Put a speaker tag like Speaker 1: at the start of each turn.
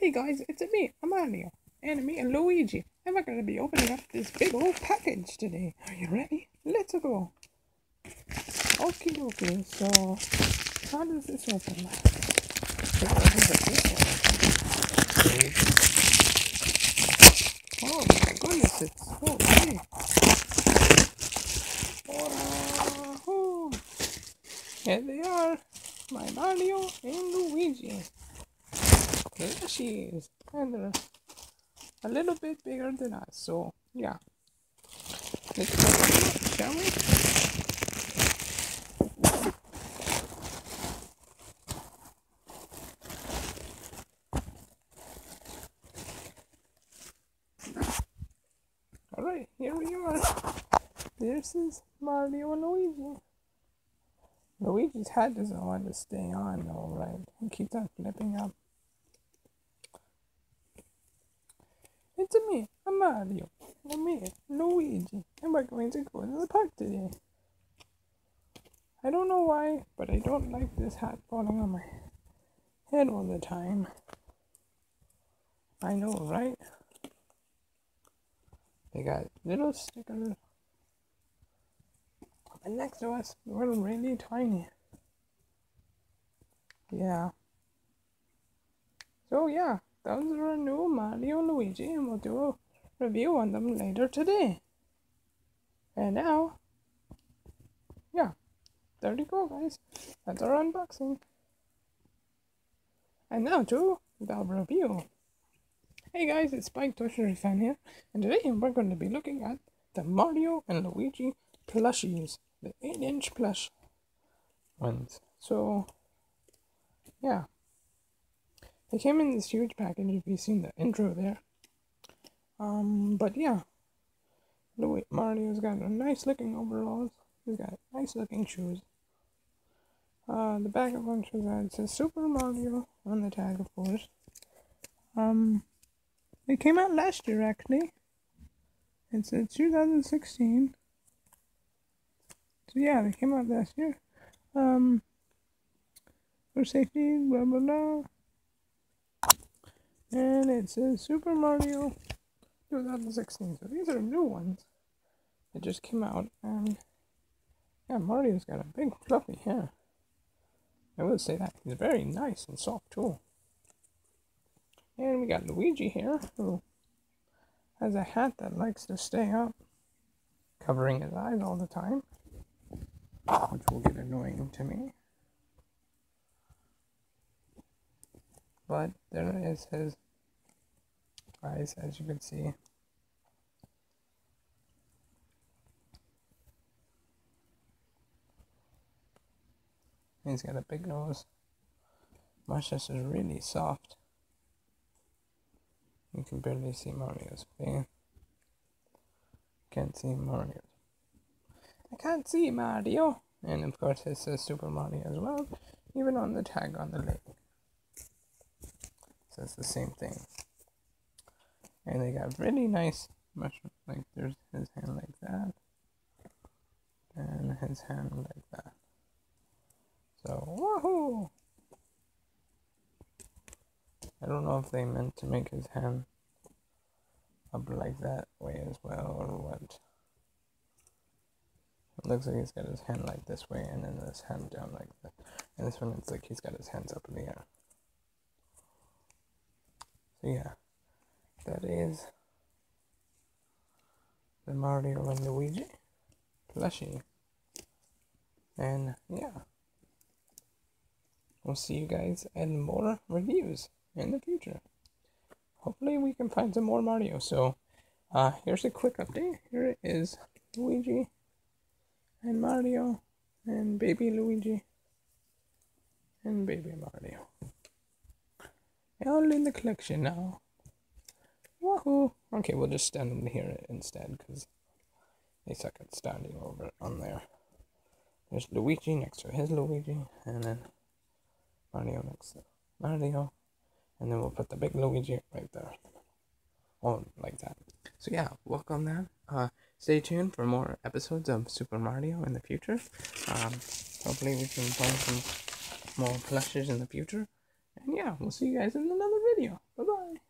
Speaker 1: Hey guys, it's me, Mario, and me and Luigi, and we're gonna be opening up this big old package today. Are you ready? Let's go. Okay, okay. So, how does this open? Oh my goodness, it's so big. Here they are, my Mario and Luigi plushies, and they're a little bit bigger than us. So yeah, let's go, shall we? Alright, here we are. This is Mario and Luigi. Luigi's head doesn't want to stay on though, right? He keeps on flipping up. It's me, I'm Mario, and me, Luigi, and we're going to go to the park today. I don't know why, but I don't like this hat falling on my head all the time. I know, right? They got little stickers. And next to us, we're really tiny. Yeah. So yeah, those are new Mario and Luigi, and we'll do a review on them later today. And now, yeah, there you go, guys. That's our unboxing. And now to the review. Hey guys, it's Spike Toystoryfan here, and today we're going to be looking at the Mario and Luigi plushies, the 8 inch plush ones. So, yeah. They came in this huge package, if you've seen the intro there. Um, but yeah. Louis Mario's got a nice looking overalls. He's got nice looking shoes. Uh, the back of one shows that says Super Mario on the tag, of course. Um, it came out last year, actually. It's said 2016. So yeah, they came out last year. Um, for safety, blah blah blah. And it says Super Mario 2016. So these are new ones. It just came out. And yeah, Mario's got a big fluffy hair. I will say that. He's very nice and soft too. And we got Luigi here, who has a hat that likes to stay up, covering his eyes all the time, which will get annoying to me. But there is his eyes, as you can see. He's got a big nose. Mustache is really soft. You can barely see Mario's face. Can't see Mario. I can't see Mario. And of course it says Super Mario as well, even on the tag on the leg says the same thing. And they got really nice mushrooms. Like there's his hand like that, and his hand like that. So woohoo! I don't know if they meant to make his hand up like that way as well, or what. It looks like he's got his hand like this way, and then his hand down like that. And this one, it's like he's got his hands up in the air. Yeah, that is the Mario and Luigi plushie. And yeah, we'll see you guys in more reviews in the future. Hopefully we can find some more Mario. So uh, here's a quick update. Here is Luigi and Mario and baby Luigi and baby Mario all in the collection now. Woohoo! Okay, we'll just stand them here instead because they suck at standing over on there. There's Luigi next to his Luigi, and then Mario next to Mario, and then we'll put the big Luigi right there. Oh, like that. So yeah, welcome then. Uh, stay tuned for more episodes of Super Mario in the future. Um, hopefully we can find some more plushes in the future. And yeah, we'll see you guys in another video. Bye bye.